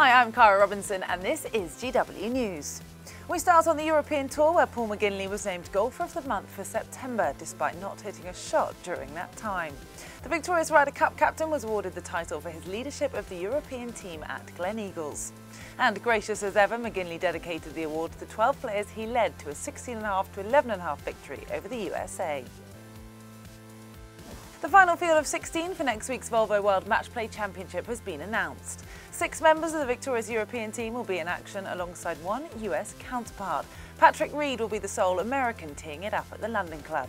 Hi, I'm Cara Robinson and this is GW News. We start on the European Tour where Paul McGinley was named Golfer of the Month for September despite not hitting a shot during that time. The Victorious Ryder Cup captain was awarded the title for his leadership of the European team at Gleneagles. And gracious as ever, McGinley dedicated the award to the 12 players he led to a 16.5 to 11.5 victory over the USA. The final field of 16 for next week's Volvo World Match Play Championship has been announced. Six members of the victorious European team will be in action alongside one US counterpart. Patrick Reed will be the sole American teeing it up at the London Club.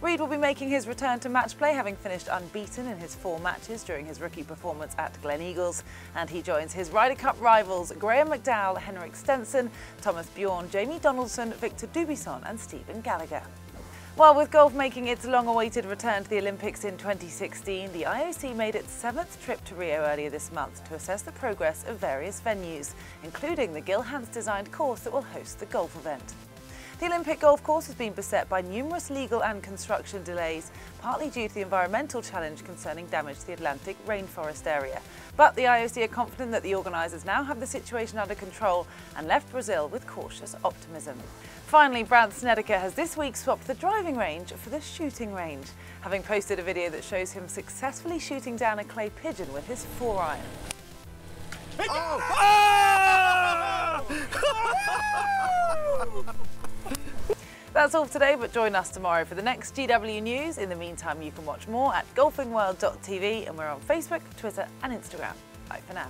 Reed will be making his return to match play, having finished unbeaten in his four matches during his rookie performance at Gleneagles. and he joins his Ryder Cup rivals Graeme McDowell, Henrik Stenson, Thomas Bjorn, Jamie Donaldson, Victor Dubuisson and Stephen Gallagher. While with golf making its long-awaited return to the Olympics in 2016, the IOC made its seventh trip to Rio earlier this month to assess the progress of various venues, including the Gil Hanse-designed course that will host the golf event. The Olympic golf course has been beset by numerous legal and construction delays, partly due to the environmental challenge concerning damage to the Atlantic rainforest area. But the IOC are confident that the organisers now have the situation under control and left Brazil with cautious optimism. Finally, Brandt Snedeker has this week swapped the driving range for the shooting range, having posted a video that shows him successfully shooting down a clay pigeon with his four iron. Oh! oh! That's all for today, but join us tomorrow for the next GW News. In the meantime, you can watch more at golfingworld.tv and we're on Facebook, Twitter and Instagram. Bye for now.